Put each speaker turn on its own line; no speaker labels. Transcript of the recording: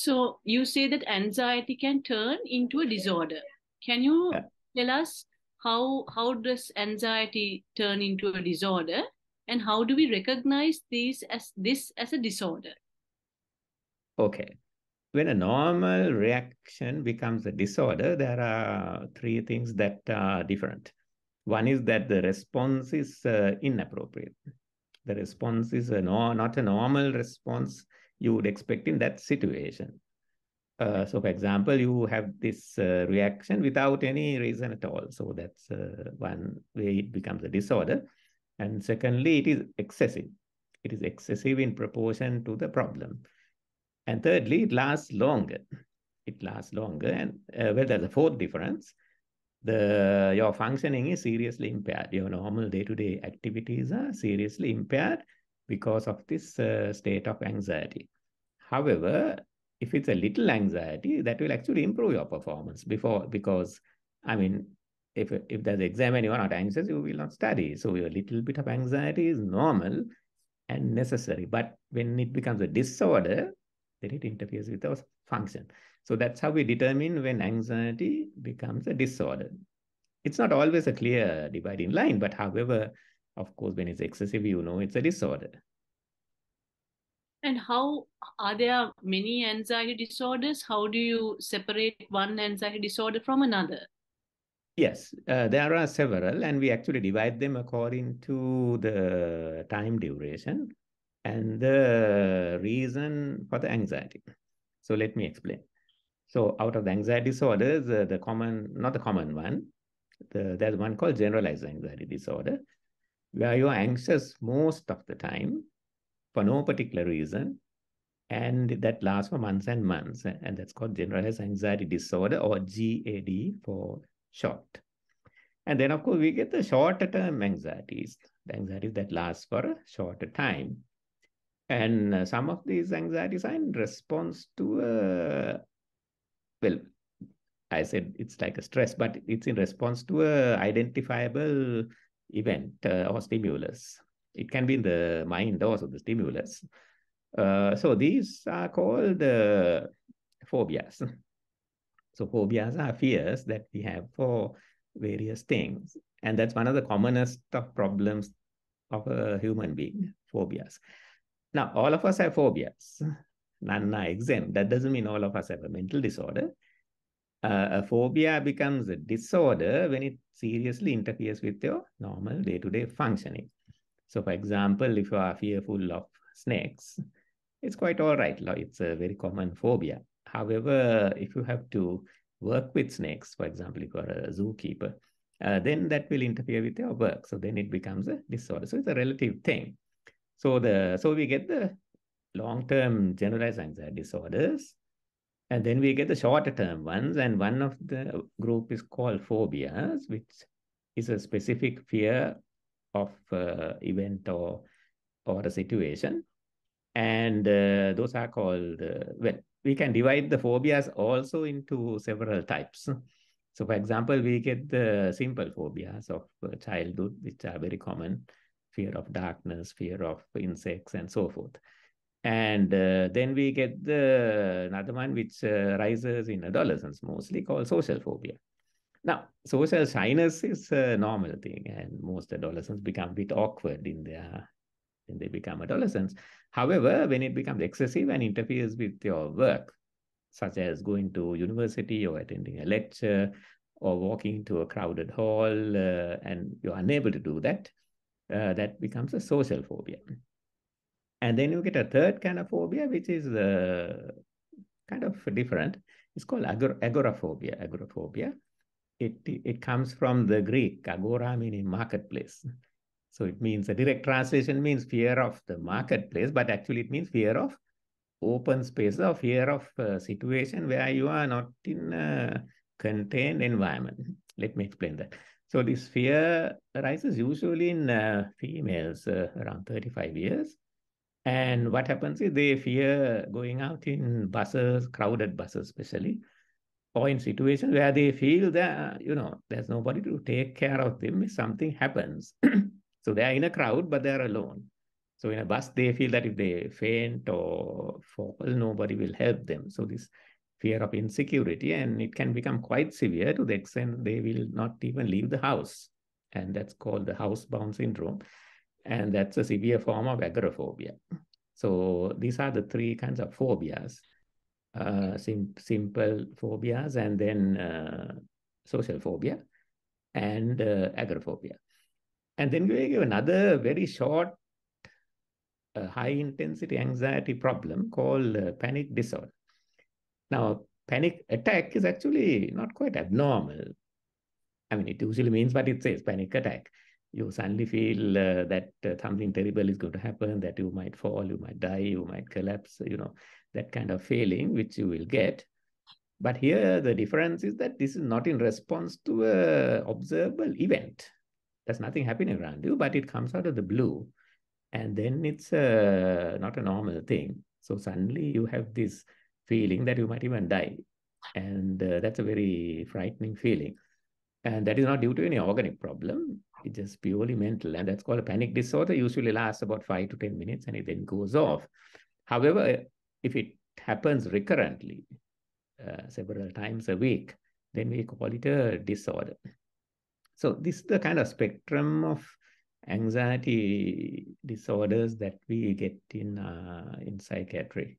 So you say that anxiety can turn into a disorder. Can you
Yeah.
tell us how how does anxiety turn into a disorder and how do we recognize these as this as a disorder?
Okay. When a normal reaction becomes a disorder, there are three things that are different. One is that the response is uh, inappropriate. The response is a no, not a normal response you would expect in that situation. Uh, so, for example, you have this uh, reaction without any reason at all. So, that's uh, one way it becomes a disorder. And secondly, it is excessive. It is excessive in proportion to the problem. And thirdly, it lasts longer. It lasts longer. And uh, well, there's a fourth difference. The your functioning is seriously impaired. Your normal day-to-day activities are seriously impaired because of this uh, state of anxiety. However, if it's a little anxiety, that will actually improve your performance before because I mean, if if there's an exam and you're not anxious, you will not study. So a little bit of anxiety is normal and necessary. But when it becomes a disorder, then it interferes with our function. So that's how we determine when anxiety becomes a disorder. It's not always a clear dividing line, but however, of course, when it's excessive, you know it's a disorder.
And how are there many anxiety disorders? How do you separate one anxiety disorder from another?
Yes, uh, there are several, and we actually divide them according to the time duration and the reason for the anxiety. So let me explain. So out of the anxiety disorders, uh, the common, not the common one, the, there's one called generalized anxiety disorder, where you're anxious most of the time for no particular reason, and that lasts for months and months, and that's called generalized anxiety disorder or GAD for short. And then, of course, we get the shorter term anxieties, the anxieties that last for a shorter time. And uh, some of these anxieties are in response to a, well, I said it's like a stress, but it's in response to a identifiable event uh, or stimulus. It can be in the mind also, the stimulus. Uh, so these are called uh, phobias. So phobias are fears that we have for various things. And that's one of the commonest of problems of a human being, phobias. Now, all of us have phobias. None are exempt. That doesn't mean all of us have a mental disorder. Uh, a phobia becomes a disorder when it seriously interferes with your normal day-to-day functioning. So, for example, if you are fearful of snakes, it's quite all right. It's a very common phobia. However, if you have to work with snakes, for example, if you're a zookeeper, uh, then that will interfere with your work. So then it becomes a disorder. So it's a relative thing. So the so we get the long-term generalized anxiety disorders, and then we get the shorter-term ones. And one of the group is called phobias, which is a specific fear of uh, event or or a situation. And uh, those are called uh, well, we can divide the phobias also into several types. So, for example, we get the simple phobias of childhood, which are very common fear of darkness, fear of insects, and so forth. And uh, then we get the another one which uh, rises in adolescence, mostly called social phobia. Now, social shyness is a normal thing, and most adolescents become a bit awkward in their when they become adolescents. However, when it becomes excessive and interferes with your work, such as going to university or attending a lecture or walking to a crowded hall, uh, and you're unable to do that, uh, that becomes a social phobia. And then you get a third kind of phobia, which is uh, kind of different. It's called agor agoraphobia. Agoraphobia. It, it comes from the Greek, agora meaning marketplace. So it means a direct translation means fear of the marketplace, but actually it means fear of open space or fear of a situation where you are not in a contained environment. Let me explain that. So this fear arises usually in uh, females uh, around 35 years. And what happens is they fear going out in buses, crowded buses especially, or in situations where they feel that, you know, there's nobody to take care of them if something happens. so they are in a crowd, but they're alone. So in a bus, they feel that if they faint or fall, nobody will help them. So this fear of insecurity, and it can become quite severe to the extent they will not even leave the house. And that's called the housebound syndrome. And that's a severe form of agoraphobia. So these are the three kinds of phobias, uh, sim simple phobias, and then uh, social phobia and uh, agoraphobia. And then we give another very short, uh, high intensity anxiety problem called uh, panic disorder. Now, panic attack is actually not quite abnormal. I mean, it usually means what it says, panic attack. You suddenly feel uh, that uh, something terrible is going to happen, that you might fall, you might die, you might collapse, you know, that kind of feeling which you will get. But here the difference is that this is not in response to a observable event. There's nothing happening around you, but it comes out of the blue. And then it's uh, not a normal thing. So suddenly you have this feeling that you might even die. And uh, that's a very frightening feeling. And that is not due to any organic problem. It's just purely mental. And that's called a panic disorder. Usually lasts about five to 10 minutes and it then goes off. However, if it happens recurrently, uh, several times a week, then we call it a disorder. So this is the kind of spectrum of anxiety disorders that we get in uh, in psychiatry.